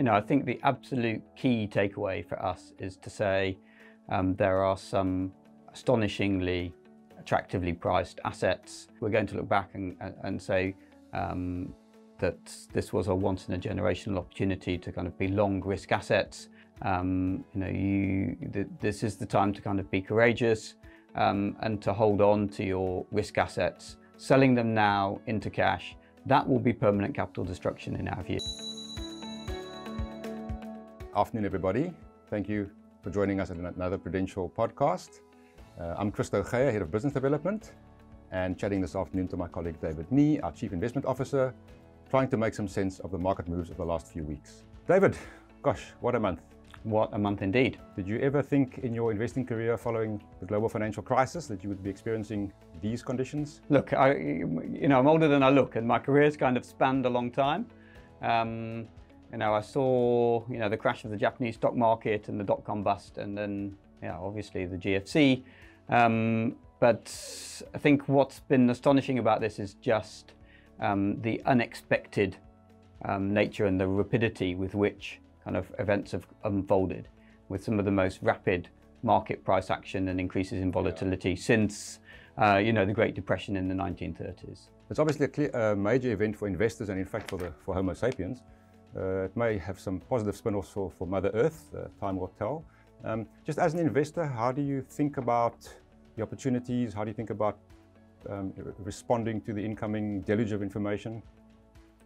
you know, I think the absolute key takeaway for us is to say um, there are some astonishingly attractively priced assets. We're going to look back and, and say um, that this was a once in a generational opportunity to kind of be long risk assets. Um, you know, you, th this is the time to kind of be courageous um, and to hold on to your risk assets, selling them now into cash. That will be permanent capital destruction in our view. Good afternoon, everybody. Thank you for joining us at another Prudential podcast. Uh, I'm Christo Geier, Head of Business Development, and chatting this afternoon to my colleague David Knee, our Chief Investment Officer, trying to make some sense of the market moves of the last few weeks. David, gosh, what a month. What a month indeed. Did you ever think in your investing career following the global financial crisis that you would be experiencing these conditions? Look, I, you know, I'm older than I look, and my career's kind of spanned a long time. Um, you know, I saw, you know, the crash of the Japanese stock market and the dot-com bust, and then, you know, obviously the GFC. Um, but I think what's been astonishing about this is just um, the unexpected um, nature and the rapidity with which kind of events have unfolded, with some of the most rapid market price action and increases in volatility yeah. since, uh, you know, the Great Depression in the 1930s. It's obviously a clear, uh, major event for investors and in fact for, the, for Homo sapiens. Uh, it may have some positive spin-offs for, for Mother Earth, uh, time will tell. Um, just as an investor, how do you think about the opportunities? How do you think about um, responding to the incoming deluge of information?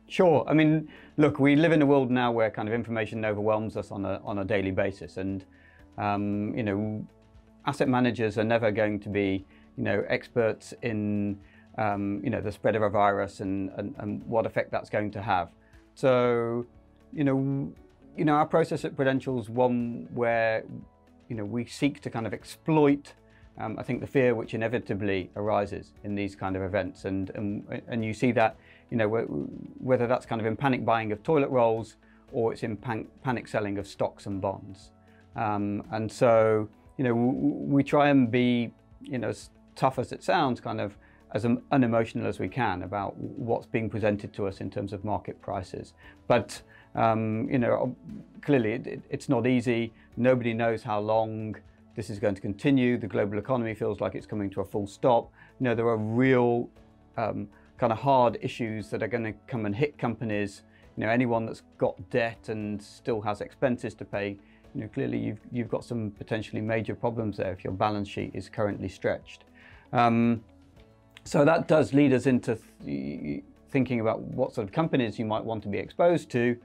Sure. I mean, look, we live in a world now where kind of information overwhelms us on a, on a daily basis. And, um, you know, asset managers are never going to be, you know, experts in, um, you know, the spread of a virus and, and, and what effect that's going to have. So, you know, you know, our process at Prudential is one where, you know, we seek to kind of exploit, um, I think, the fear which inevitably arises in these kind of events, and and, and you see that, you know, whether that's kind of in panic buying of toilet rolls or it's in pan panic selling of stocks and bonds, um, and so you know, we try and be, you know, as tough as it sounds, kind of as unemotional as we can about what's being presented to us in terms of market prices, but um, you know, clearly it, it, it's not easy. Nobody knows how long this is going to continue. The global economy feels like it's coming to a full stop. You know, there are real um, kind of hard issues that are going to come and hit companies. You know, anyone that's got debt and still has expenses to pay, you know, clearly you've, you've got some potentially major problems there if your balance sheet is currently stretched. Um, so that does lead us into th thinking about what sort of companies you might want to be exposed to.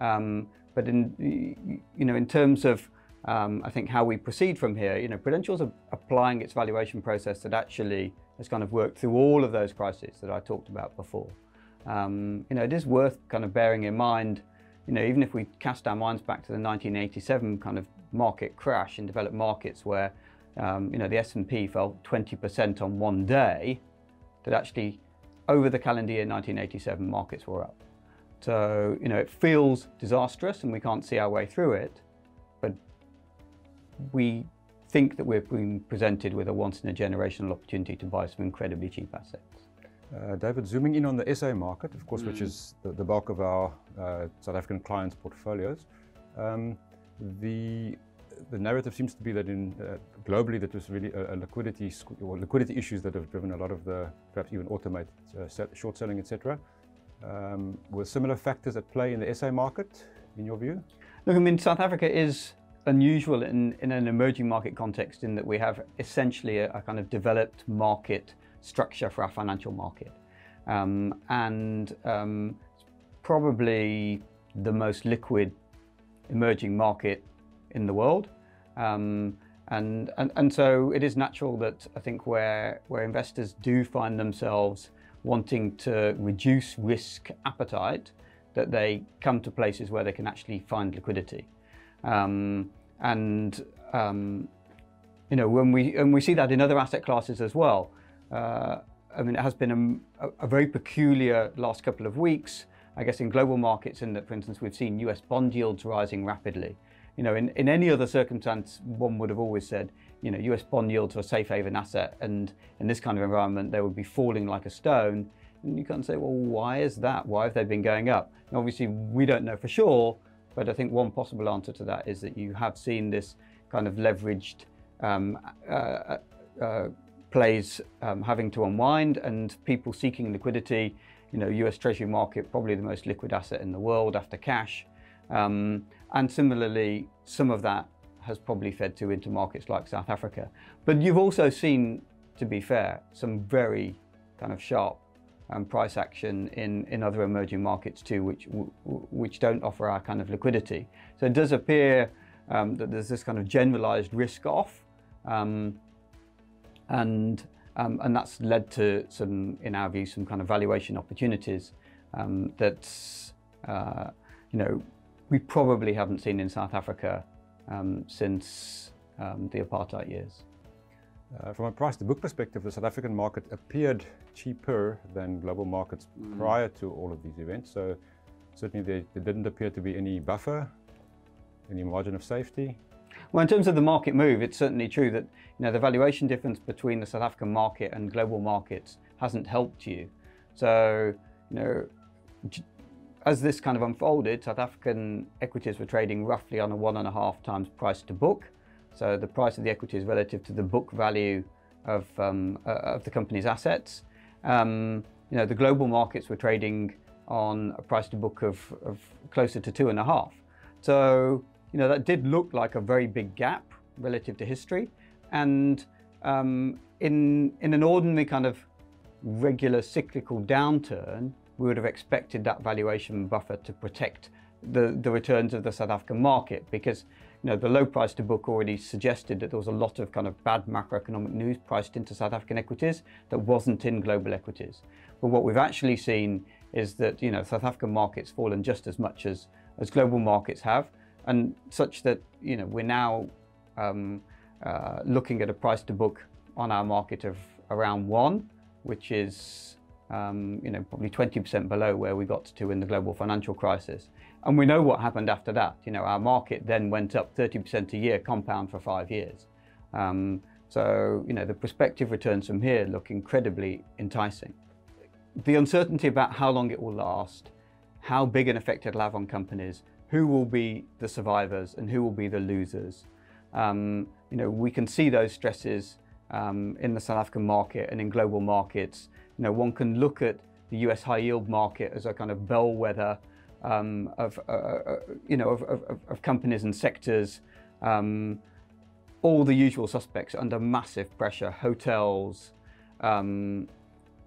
Um, but in, you know, in terms of, um, I think how we proceed from here, you know, Prudential's applying its valuation process that actually has kind of worked through all of those crises that I talked about before. Um, you know, it is worth kind of bearing in mind, you know, even if we cast our minds back to the 1987 kind of market crash in developed markets where, um, you know, the S&P fell 20% on one day, that actually over the calendar year 1987 markets were up. So, you know, it feels disastrous and we can't see our way through it, but we think that we've been presented with a once in a generational opportunity to buy some incredibly cheap assets. Uh, David, zooming in on the SA market, of course, mm. which is the, the, bulk of our uh, South African clients' portfolios, um, the the narrative seems to be that in uh, globally that was really a, a, liquidity or liquidity issues that have driven a lot of the perhaps even automated uh, short selling, etc. Um, were similar factors at play in the SA market, in your view? Look, I mean, South Africa is unusual in, in an emerging market context in that we have essentially a, a kind of developed market structure for our financial market. Um, and um, probably the most liquid emerging market in the world. Um, and, and, and so it is natural that I think where, where investors do find themselves wanting to reduce risk appetite, that they come to places where they can actually find liquidity. Um, and um, you know, when we and we see that in other asset classes as well. Uh, I mean, it has been a, a, very peculiar last couple of weeks. I guess in global markets, in that, for instance, we've seen U.S. bond yields rising rapidly. You know, in, in any other circumstance, one would have always said, you know, US bond yields are a safe haven asset, and in this kind of environment, they would be falling like a stone. And you can't say, well, why is that? Why have they been going up? And obviously, we don't know for sure, But I think one possible answer to that is that you have seen this kind of leveraged um, uh, uh, uh, plays um, having to unwind and people seeking liquidity. You know, US Treasury market, probably the most liquid asset in the world after cash. Um, and similarly, some of that has probably fed to into markets like South Africa. But you've also seen, to be fair, some very kind of sharp um, price action in, in other emerging markets too, which, which don't offer our kind of liquidity. So it does appear um, that there's this kind of generalized risk off. Um, and, um, and that's led to some, in our view, some kind of valuation opportunities um, that, uh, you know, we probably haven't seen in South Africa um, since the apartheid years. Uh, from a price to book perspective, the South African market appeared cheaper than global markets mm. prior to all of these events. So certainly there, there, didn't appear to be any buffer, any margin of safety. Well, in terms of the market move, it's certainly true that you know the valuation difference between the South African market and global markets hasn't helped you. So you know, as this kind of unfolded, South African equities were trading roughly on a one and a half times price to book. So the price of the equity is relative to the book value of, um, uh, of the company's assets. Um, you know, the global markets were trading on a price to book of, of closer to two and a half. So, you know, that did look like a very big gap relative to history. And um, in, in an ordinary kind of regular cyclical downturn, we would have expected that valuation buffer to protect the, the returns of the South African market because you know, the low price to book already suggested that there was a lot of kind of bad macroeconomic news priced into South African equities that wasn't in global equities. But what we've actually seen is that, you know, South African markets fallen just as much as, as global markets have, and such that, you know, we're now um, uh, looking at a price to book on our market of around one, which is, um, you know, probably 20% below where we got to in the global financial crisis. And we know what happened after that. You know, our market then went up 30% a year compound for five years. Um, so, you know, the prospective returns from here look incredibly enticing. The uncertainty about how long it will last, how big an effect it'll have on companies, who will be the survivors and who will be the losers. Um, you know, we can see those stresses um, in the South African market and in global markets. You know, one can look at the US high yield market as a kind of bellwether um, of, uh, uh, you know, of, of, of, companies and sectors, um, all the usual suspects under massive pressure, hotels, um,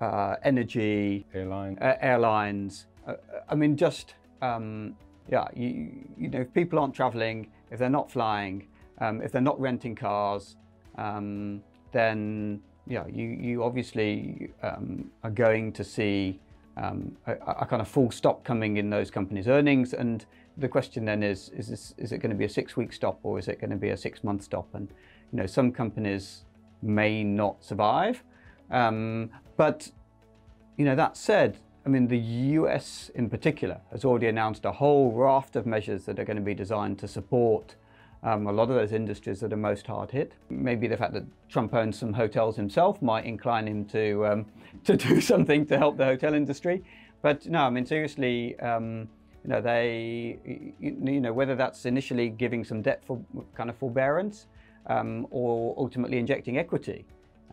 uh, energy, Airline. uh, airlines. Uh, I mean, just, um, yeah, you, you know, if people aren't traveling, if they're not flying, um, if they're not renting cars, um, then yeah, you, you obviously are going to see um, a, a, kind of full stop coming in those companies' earnings. And the question then is, is, this, is it going to be a six-week stop or is it going to be a six-month stop? And, you know, some companies may not survive. Um, but, you know, that said, I mean, the US in particular has already announced a whole raft of measures that are going to be designed to support um, a lot of those industries that are most hard hit. Maybe the fact that Trump owns some hotels himself might incline him to um, to do something to help the hotel industry. But no, I mean seriously, um, you know they, you know whether that's initially giving some debt for kind of forbearance um, or ultimately injecting equity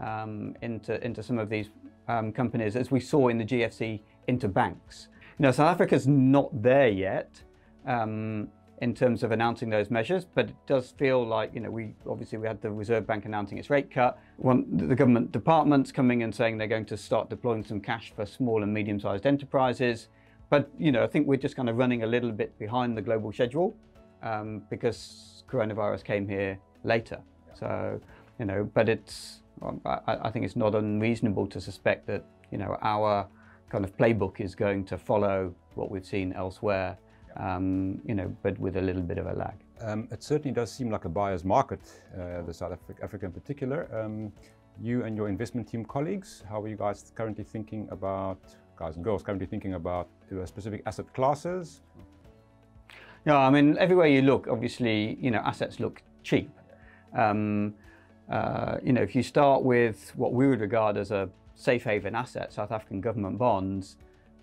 um, into into some of these um, companies, as we saw in the GFC into banks. You know, South Africa's not there yet. Um, in terms of announcing those measures, but it does feel like, you know, we obviously we had the Reserve Bank announcing its rate cut, one, the government departments coming and saying they're going to start deploying some cash for small and medium-sized enterprises. But, you know, I think we're just kind of running a little bit behind the global schedule um, because coronavirus came here later. So, you know, but it's, I, I think it's not unreasonable to suspect that, you know, our kind of playbook is going to follow what we've seen elsewhere um, you know, but with a little bit of a lag. Um, it certainly does seem like a buyer's market, uh, the South Africa in particular. Um, you and your investment team colleagues, how are you guys currently thinking about, guys and girls, currently thinking about uh, specific asset classes? Yeah, I mean, everywhere you look, obviously, you know, assets look cheap. Um, uh, you know, if you start with what we would regard as a safe haven asset, South African government bonds,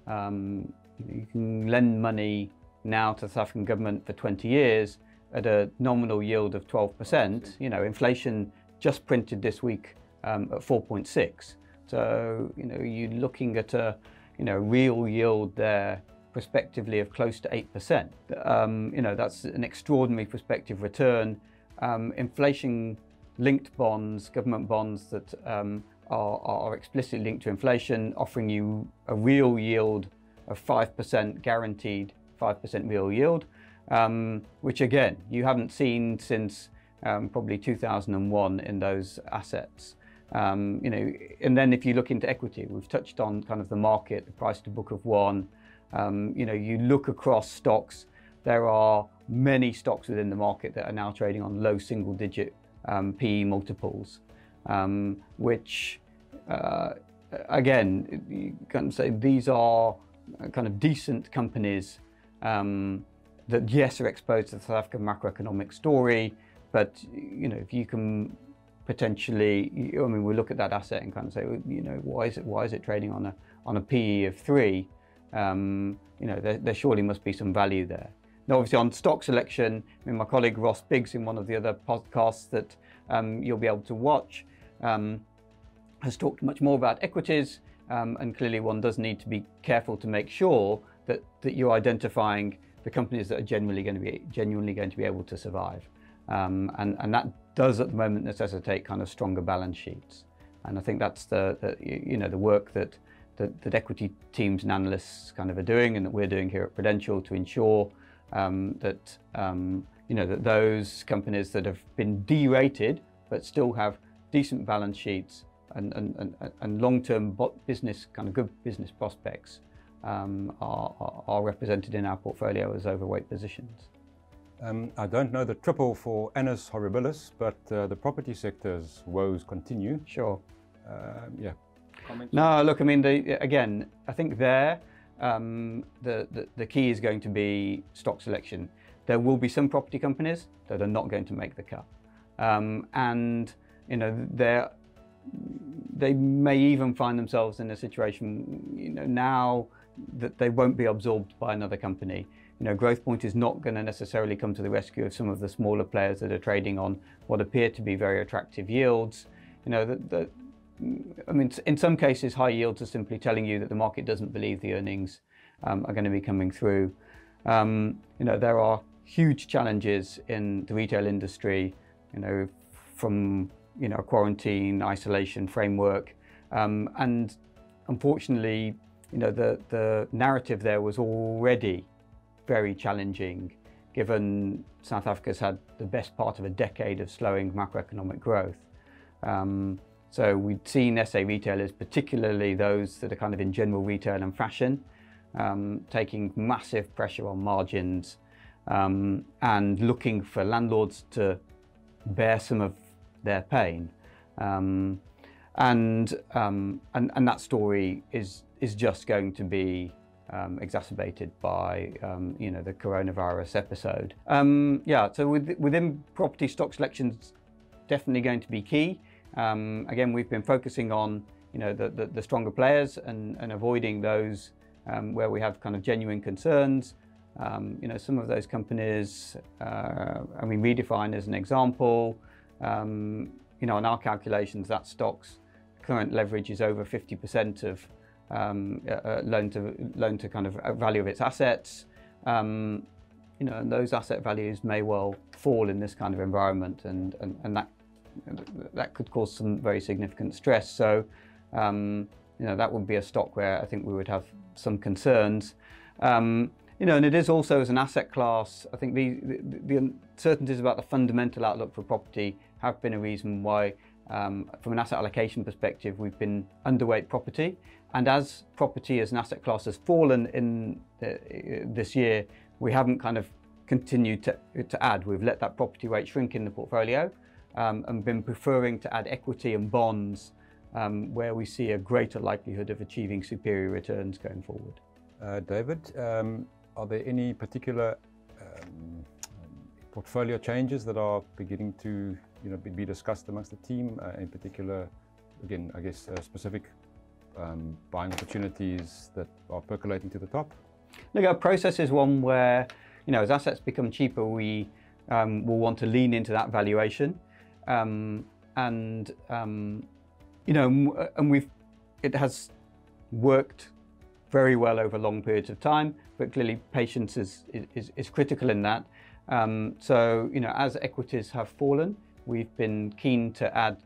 um, you can lend money now to the South African government for 20 years at a nominal yield of 12%. You know, inflation just printed this week um, at 4.6. So, you know, you're looking at a, you know, real yield there prospectively of close to 8%. Um, you know, that's an extraordinary prospective return. Um, inflation linked bonds, government bonds that um, are, are, explicitly linked to inflation, offering you a real yield of 5% guaranteed 5% real yield, um, which again, you haven't seen since um, probably 2001 in those assets. Um, you know, and then if you look into equity, we've touched on kind of the market, the price to book of one. Um, you know, you look across stocks, there are many stocks within the market that are now trading on low single digit um, PE multiples, um, which uh, again, you can say these are kind of decent companies um, that yes are exposed to the South African macroeconomic story, but you know if you can potentially, I mean, we look at that asset and kind of say, you know, why is it why is it trading on a on a PE of three? Um, you know, there, there, surely must be some value there. Now, obviously, on stock selection, I mean, my colleague Ross Biggs in one of the other podcasts that um, you'll be able to watch um, has talked much more about equities, um, and clearly one does need to be careful to make sure that, that you're identifying the companies that are genuinely going to be genuinely going to be able to survive. Um, and, and that does at the moment necessitate kind of stronger balance sheets. And I think that's the, the you know the work that, that, that equity teams and analysts kind of are doing and that we're doing here at Prudential to ensure um, that um, you know that those companies that have been derated but still have decent balance sheets and, and, and, and long-term business kind of good business prospects um, are, are, are represented in our portfolio as overweight positions. Um, I don't know the triple for Annus horribilis, but uh, the property sector's woes continue. Sure. Uh, yeah. Comments? No, look, I mean, the, again, I think there um, the, the, the key is going to be stock selection. There will be some property companies that are not going to make the cut, um, and you know they they may even find themselves in a situation you know now that they won't be absorbed by another company you know, Growthpoint is not going to necessarily come to the rescue of some of the smaller players that are trading on what appear to be very attractive yields. You know, the, the, I mean, in some cases, high yields are simply telling you that the market doesn't believe the earnings um, are going to be coming through. Um, you know, there are huge challenges in the retail industry. You know, from you know quarantine, isolation framework, um, and unfortunately, you know, the the narrative there was already very challenging given South Africa's had the best part of a decade of slowing macroeconomic growth. Um, so we'd seen SA retailers, particularly those that are kind of in general retail and fashion, um, taking massive pressure on margins um, and looking for landlords to bear some of their pain. Um, and, um, and, and that story is, is just going to be um, exacerbated by um, you know the coronavirus episode. Um, yeah, so with, within property stock selections, definitely going to be key. Um, again, we've been focusing on you know the, the, the stronger players and, and avoiding those um, where we have kind of genuine concerns. You know, some of those companies, uh, I mean, Redefine as an example. you know, on our calculations, that stock's current leverage is over 50% of um, uh, loan to loan to kind of value of its assets. Um, you know, and those asset values may well fall in this kind of environment, and and, and that that could cause some very significant stress. So, um, you know, that would be a stock where I think we would have some concerns. Um, you know, and it is also as an asset class. I think the, the, the uncertainties about the fundamental outlook for property have been a reason why um, from an asset allocation perspective, we've been underweight property. And as property as an asset class has fallen in the, uh, this year, we haven't kind of continued to, to add. We've let that property weight shrink in the portfolio um, and been preferring to add equity and bonds um, where we see a greater likelihood of achieving superior returns going forward. Uh, David, um, are there any particular um, portfolio changes that are beginning to you know, be discussed amongst the team, uh, in particular, again, I guess uh, specific um, buying opportunities that are percolating to the top? Look, our process is one where, you know, as assets become cheaper, we um, will want to lean into that valuation. Um, and, um, you know, and we've, it has worked very well over long periods of time, but clearly patience is, is, is critical in that. Um, so, you know, as equities have fallen, we've been keen to add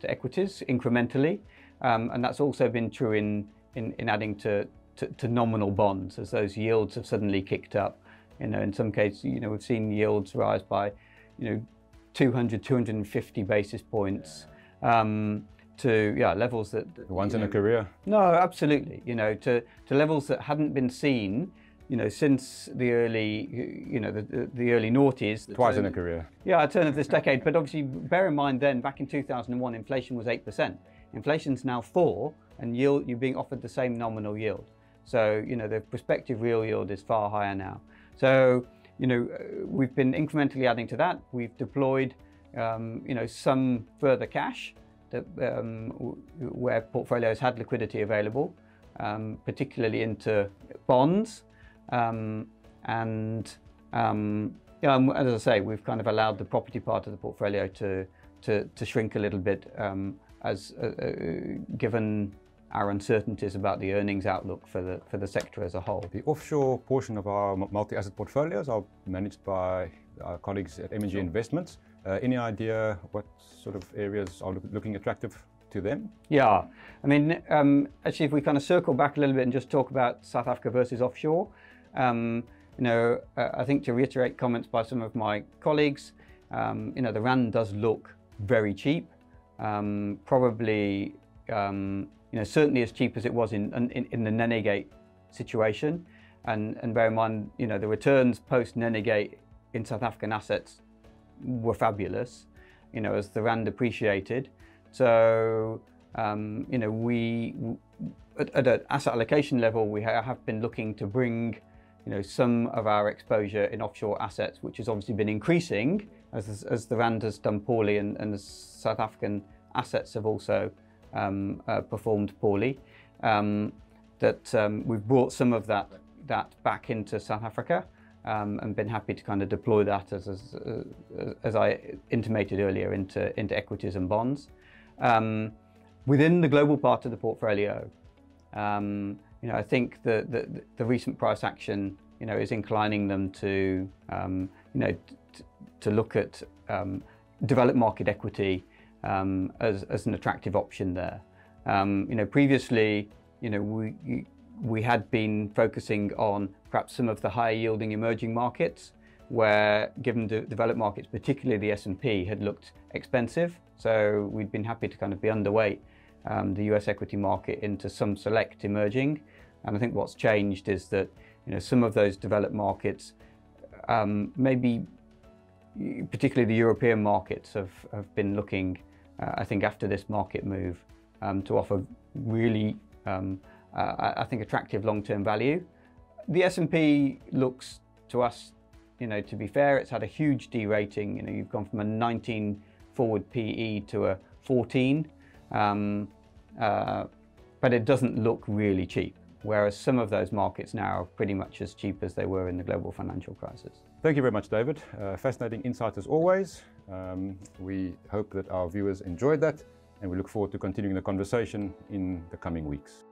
to equities incrementally. Um, and that's also been true in, in, in adding to, to, to, nominal bonds as those yields have suddenly kicked up. You know, in some cases, you know, we've seen yields rise by, you know, 200, 250 basis points. Um, to yeah levels that, once know, in a career. No, absolutely. You know, to to levels that hadn't been seen, you know, since the early, you know, the the early noughties. Twice in a career. Yeah, at turn of this decade. But obviously, bear in mind then, back in 2001, inflation was eight percent. Inflation's now four, and yield you're being offered the same nominal yield. So you know, the prospective real yield is far higher now. So you know, we've been incrementally adding to that. We've deployed, um, you know, some further cash that, um, where portfolios had liquidity available, um, particularly into bonds. Um, and um, as I say, we've kind of allowed the property part of the portfolio to, to, to shrink a little bit um, as uh, uh, given our uncertainties about the earnings outlook for the, for the sector as a whole. The offshore portion of our multi-asset portfolios are managed by our colleagues at M&G Investments. Uh, any idea what sort of areas are looking attractive to them? Yeah, I mean, um, actually, if we kind of circle back a little bit and just talk about South Africa versus offshore, um, you know, uh, I think to reiterate comments by some of my colleagues, um, you know, the rand does look very cheap, um, probably, um, you know, certainly as cheap as it was in in, in the Nenegate situation, and and bear in mind, you know, the returns post Nenegate in South African assets were fabulous, you know, as the rand appreciated. So, um, you know, we, at, at an asset allocation level, we have been looking to bring, you know, some of our exposure in offshore assets, which has obviously been increasing as, as the rand has done poorly and, and the South African assets have also um, uh, performed poorly. Um, that um, we've brought some of that that back into South Africa um, and been happy to kind of deploy that as, as, uh, as I intimated earlier into, into equities and bonds. Um, within the global part of the portfolio, um, you know, I think the, the, the, recent price action, you know, is inclining them to, um, you know, to look at um, developed market equity um, as, as an attractive option there. you know, previously, you know, we, we had been focusing on perhaps some of the higher yielding emerging markets where given the developed markets, particularly the S&P, had looked expensive. So we'd been happy to kind of be underweight um, the US equity market into some select emerging. And I think what's changed is that you know some of those developed markets, um, maybe particularly the European markets, have, have been looking, uh, I think, after this market move um, to offer really uh, I think attractive long-term value. The S&P looks to us, you know, to be fair, it's had a huge derating. You know, you've gone from a 19 forward PE to a 14, um, uh, but it doesn't look really cheap. Whereas some of those markets now are pretty much as cheap as they were in the global financial crisis. Thank you very much, David. Uh, fascinating insight as always. Um, we hope that our viewers enjoyed that and we look forward to continuing the conversation in the coming weeks.